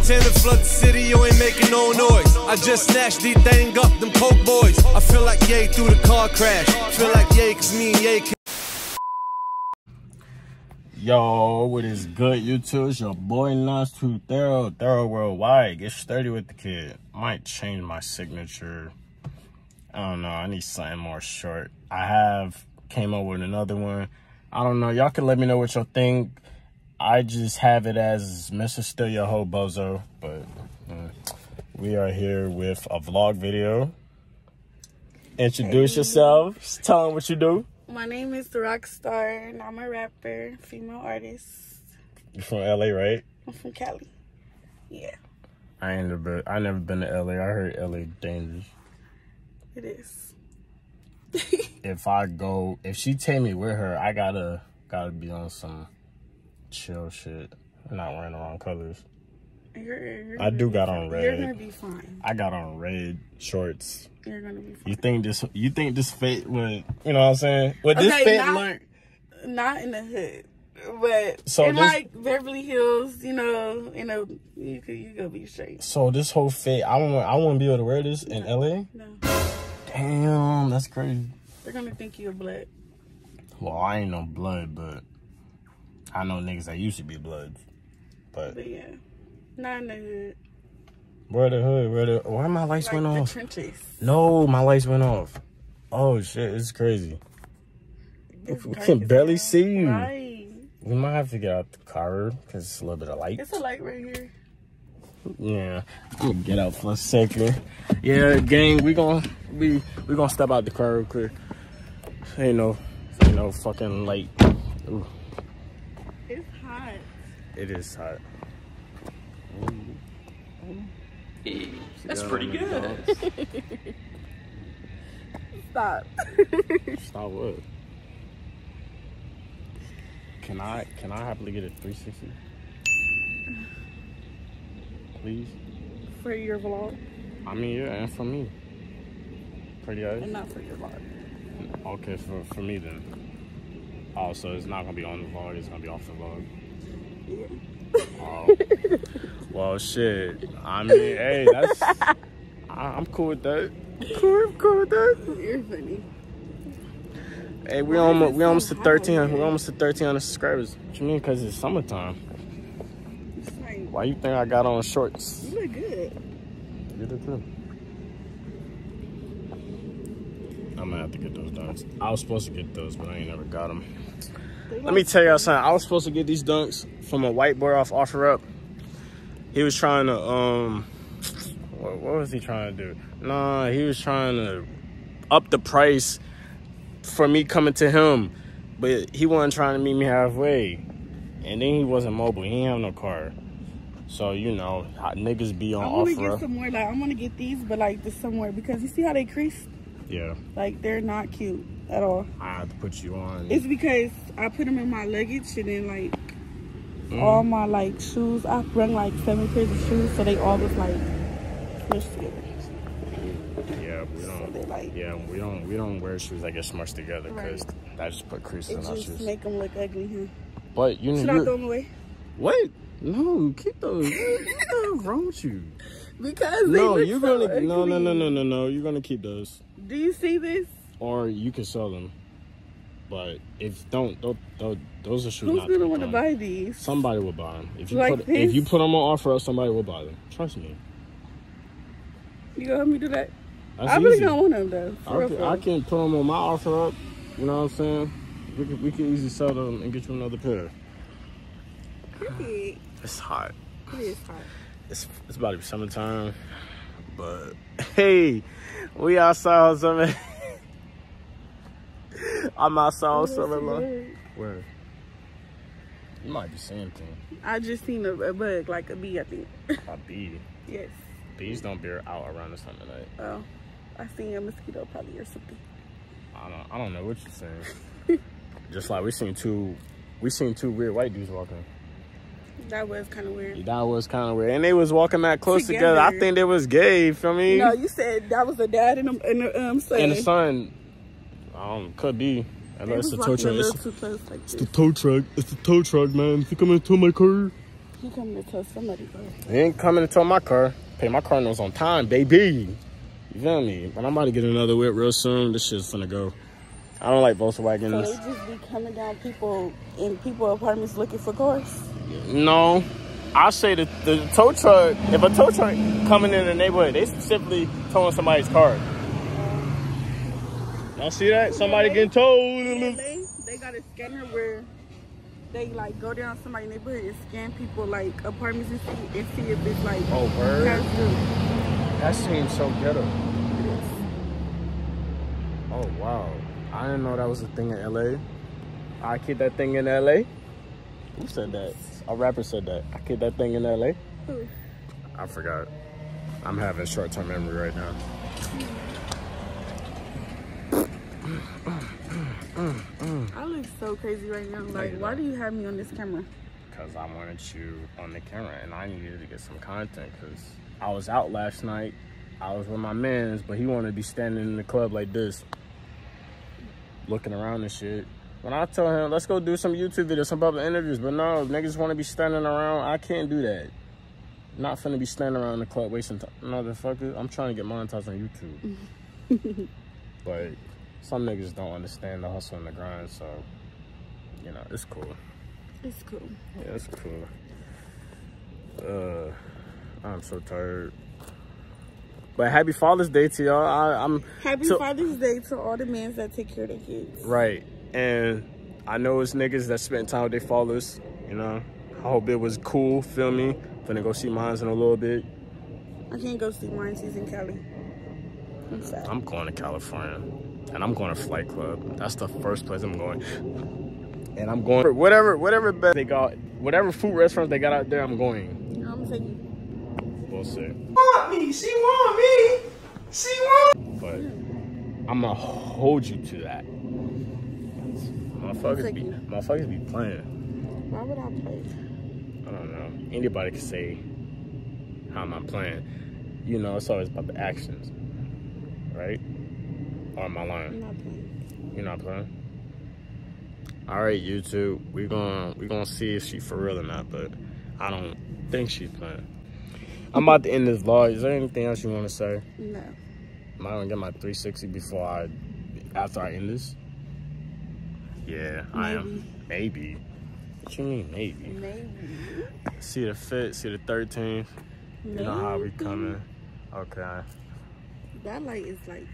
Montana flood the city, you ain't making no noise. I just snatched the thing up, them coke boys. I feel like Ye through the car crash. Feel like Ye, cause me and Ye. Yo, what is good, YouTube? It's your boy Nas Too Thurl, Thurl Worldwide. Get sturdy with the kid. Might change my signature. I don't know. I need something more short. I have came up with another one. I don't know. Y'all can let me know what y'all think. I just have it as Mr. Still Your Ho Bozo, but uh, we are here with a vlog video. Introduce yourself. Tell them what you do. My name is The Rockstar, and I'm a rapper, female artist. You're from LA, right? I'm from Cali. Yeah, I ain't never I never been to LA. I heard LA dangerous. it is. If I go, if she take me with her, I gotta gotta be on some chill shit. Not wearing the wrong colors. You're, you're I do got on fine. You're red. gonna be fine. I got on red shorts. You're gonna be fine. You think this? You think this fit would? You know what I'm saying? Would this fit not- look? Not in the hood, but So in this- like Beverly Hills, you know, you know, you could you gonna be straight. So this whole fit, I want I want to be able to wear this in LA. No, Damn, that's crazy. they're gonna think you're black. Well, I ain't no blood, but I know niggas that used to be bloods. But But yeah, not in the hood. where the hood? Where the? Why my lights Like went off? trenches. No, my lights went off. Oh shit, it's crazy. It's We can barely hell. see you. Right. We might have to get out the car because it's a little bit of light. It's a light right here. Yeah, get out for a second. Yeah, gang, we gonna we we gonna step out the car real quick. Ain't no, ain't no fucking light. Ooh. It is hot. That's pretty good. Stop. Stop what? Can I can I happily get a 360? Please. For your vlog I mean, yeah, and for me. Pretty eyes. and not for your vlog. Okay, for for me then. Oh, so it's not gonna be on the vlog. It's gonna be off the vlog. Oh. well, shit. I mean, hey, that's. I, I'm cool with that. Cool, I'm cool with that. You're funny. Hey, we Why almost we almost to 13. We almost to 1300 subscribers. What you mean? Cause it's summertime. It's like, Why you think I got on shorts? you look good. You do too. I'm gonna have to get those dunks. I was supposed to get those, but I ain't never got them. Let me tell y'all something. I was supposed to get these dunks from a white boy off OfferUp. He was trying to um, what, what was he trying to do? Nah, he was trying to up the price for me coming to him, but he wasn't trying to meet me halfway. And then he wasn't mobile. He ain't have no car. So you know, niggas be on I want to get some more. Like I want to get these, but like this somewhere because you see how they crease. Yeah, Like they're not cute at all. I had to put you on. It's because I put them in my luggage and then like Mm. all my like shoes. I bring like seven pairs of shoes, so they all just like smushed together. yeah, we don't. they like Yeah, we don't. We don't wear shoes that get smushed together because that just put creases it in our just shoes. make them look ugly. Huh? But you Should know, I you, throw them away? wait. No, keep those. What's wrong with you? Because No, you're so gonna. No, no, no, no, no, no. You're gonna keep those, Do you see this? Or you can sell them. But if don't, don't, don't those are shoes. Who's not gonna want to buy these? Somebody will buy them. If you Like put if you put them on offer, up, somebody will buy them. Trust me. You gonna help me do that? That's I really easy. don't want them though. I real, can, I can put them on my OfferUp. You know what I'm saying? We can, we can easily sell them and get you another pair. It It's hot. is hot. It's it's about to be summertime, but hey, we outside summer. I'm outside on summer. man. Where? You might be seeing things. I just seen a, a bug, like a bee, I think. A bee. yes. Bees don't be out around this time of night. Oh, I seen a mosquito probably or something. I don't I don't know what you're saying. Just like we seen two, we seen two weird white dudes walking. That was kind of weird. That was kind of weird, and they was walking that close together. Together. I think they was gay. You feel me? No, you said that was a dad and a, and a um, son. and the son, um, could be. They Unless was the tow walking a truck. little It's, too close like it's the this. tow truck. It's the tow truck, man. If you come into my car, He coming to tell somebody, bro. He ain't coming to tow my car. Pay my car notes on time, baby. You feel me? But I'm about to get another whip real soon. This shit's finna go. I don't like Volkswagens. So they just be coming down people in people apartments looking for cars. No. I say that the tow truck, if a tow truck coming in the neighborhood, they specifically towing somebody's car. Y'all see that? Somebody getting towed. They they got a scanner where they like go down somebody's neighborhood and scan people like apartments and see, and see if it's like Oh, word? past due. That seems so ghetto. Oh, wow. I didn't know that was a thing in LA. I keep that thing in LA. Who said that? A rapper said that. I keep that thing in LA. Who? I forgot. I'm having short term memory right now. I look so crazy right now. Like, why don't. you have me on this camera? Because I wanted you on the camera and I needed to get some content because I was out last night. I was with my mans, but he wanted to be standing in the club like this, looking around and shit. When I told him, let's go do some YouTube videos, some public interviews, but no, niggas want to be standing around. I can't do that. Not finna be standing around the club wasting time. Motherfucker, I'm trying to get monetized on YouTube. but some niggas don't understand the hustle and the grind, so, you know, it's cool. It's cool. Yeah, it's cool. Uh, I'm so tired. But happy Father's Day to y'all. I, I'm Happy so- Father's Day to all the men that take care of their kids. right, and I know it's niggas that spent time with their fathers. You know, I hope it was cool. Feel me? Gonna go see mines in a little bit. I can't go see mine. She's in Cali. I'm sad. I'm going to California, and I'm going to Flight Club. That's the first place I'm going. And I'm going for whatever whatever bed they got, whatever food restaurants they got out there. I'm going. You I'm saying? We'll see. want me. She want me. She want but I'm gonna hold you to that. Motherfuckers be, motherfuckers be playing. Why would I play? I don't know. Anybody can say how am I playing. You know, it's always about the actions, right? Or am I I'm lying? not playing. You're not playing. All right, YouTube. We're gonna we gonna see if she for real or not, but I don't think she's playing. I'm about to end this vlog. Is there anything else you want to say? No. Am I gonna get my 360 before I, after I end this? Yeah, I am. Maybe. What you mean, maybe? Maybe. See the fit, see the 13th. You know how we coming. Okay. That light is like